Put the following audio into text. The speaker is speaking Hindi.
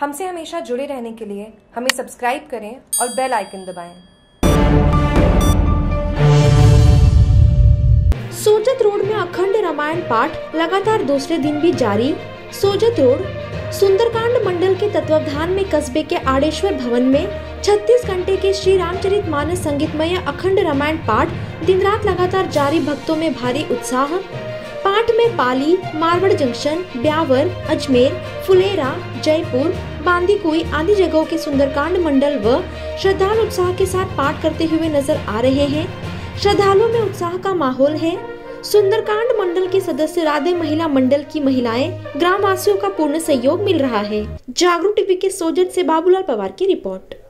हमसे हमेशा जुड़े रहने के लिए हमें सब्सक्राइब करें और बेल आइकन दबाएँ। सोजत रोड में अखंड रामायण पाठ लगातार दूसरे दिन भी जारी सोजत रोड, सुंदरकांड मंडल के तत्वावधान में कस्बे के आड़ेश्वर भवन में 36 घंटे के श्री रामचरित मानस संगीतमय अखंड रामायण पाठ दिन रात लगातार जारी भक्तों में भारी उत्साह पाठ में पाली, मारवाड़ जंक्शन, ब्यावर, अजमेर, फुलेरा, जयपुर, बांदीकुई आदि जगहों के सुंदरकांड मंडल व श्रद्धालु उत्साह के साथ पाठ करते हुए नज़र आ रहे हैं। श्रद्धालुओं में उत्साह का माहौल है। सुंदरकांड मंडल के सदस्य राधे महिला मंडल की महिलाएँ, ग्रामवासियों का पूर्ण सहयोग मिल रहा है। जागरूक टीवी के सोजत से बाबूलाल पवार की रिपोर्ट।